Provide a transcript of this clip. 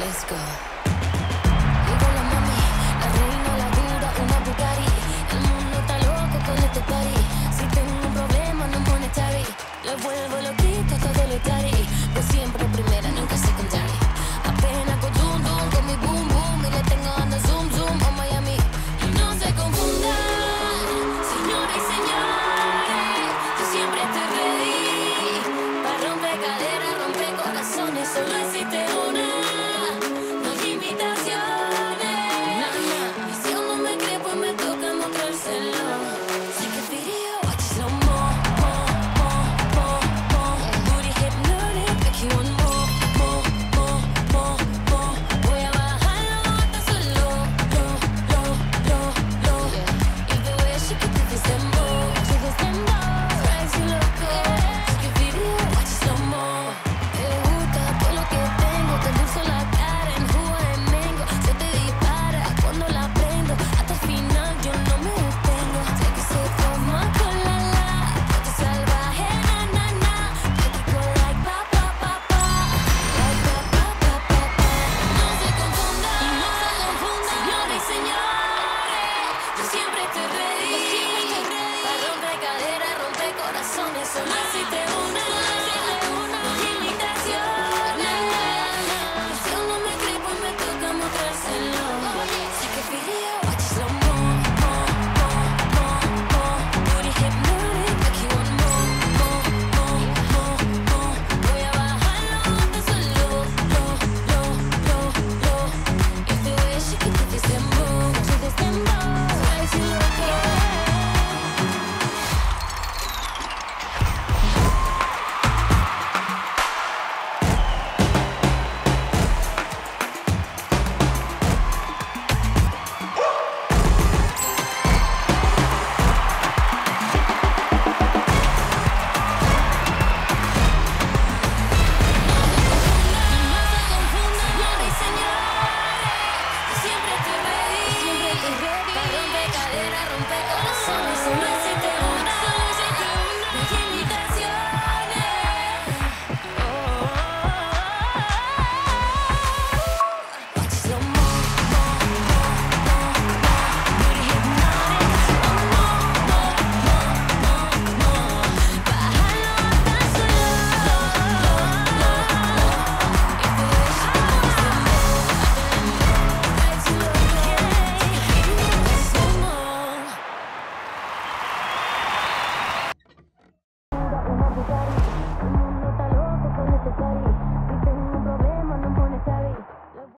Let's go. Llegó la mami, la reina, la dura, una Bugatti. El mundo está loco con este party. Si tengo un problema, no monetary. Lo vuelvo loquito, todo lo daddy. Pues siempre primera, nunca secondary. Apenas con zoom, zoom, con mi boom, boom. Y le tengo dando zoom, zoom a Miami. No se confundan, señora y señores. Yo siempre estoy ready. Para romper caderas, romper corazones, solo existe Nossa, Everybody.